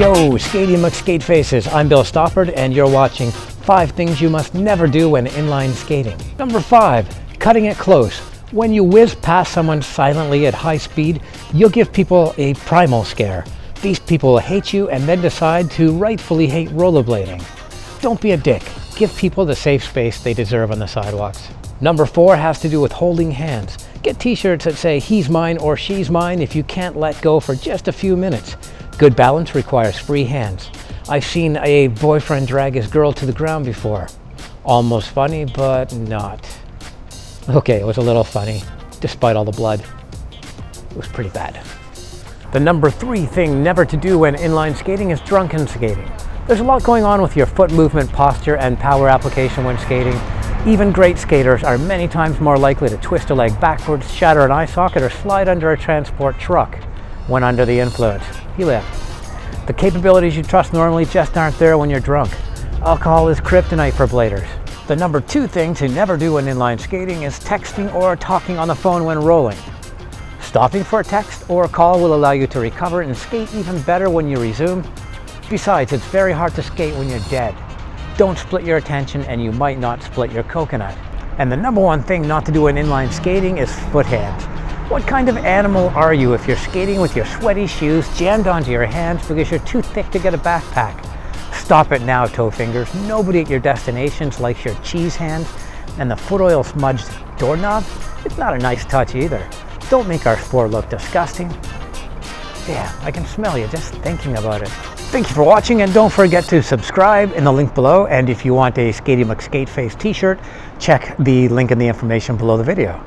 Yo, Skatey McSkate Faces. I'm Bill Stoppard, and you're watching five things you must never do when inline skating. Number five, cutting it close. When you whiz past someone silently at high speed, you'll give people a primal scare. These people will hate you and then decide to rightfully hate rollerblading. Don't be a dick. Give people the safe space they deserve on the sidewalks. Number four has to do with holding hands. Get t-shirts that say he's mine or she's mine if you can't let go for just a few minutes. Good balance requires free hands. I've seen a boyfriend drag his girl to the ground before. Almost funny, but not. Okay, it was a little funny, despite all the blood. It was pretty bad. The number three thing never to do when inline skating is drunken skating. There's a lot going on with your foot movement, posture, and power application when skating. Even great skaters are many times more likely to twist a leg backwards, shatter an eye socket, or slide under a transport truck when under the influence. He left. The capabilities you trust normally just aren't there when you're drunk. Alcohol is kryptonite for bladers. The number two thing to never do when inline skating is texting or talking on the phone when rolling. Stopping for a text or a call will allow you to recover and skate even better when you resume. Besides, it's very hard to skate when you're dead. Don't split your attention and you might not split your coconut. And the number one thing not to do in inline skating is foot hands. What kind of animal are you if you're skating with your sweaty shoes jammed onto your hands because you're too thick to get a backpack? Stop it now, toe fingers. Nobody at your destinations likes your cheese hand and the foot oil smudged doorknob. It's not a nice touch either. Don't make our sport look disgusting. Yeah, I can smell you just thinking about it. Thank you for watching and don't forget to subscribe in the link below. And if you want a Skatey McSkate Face t-shirt, check the link in the information below the video.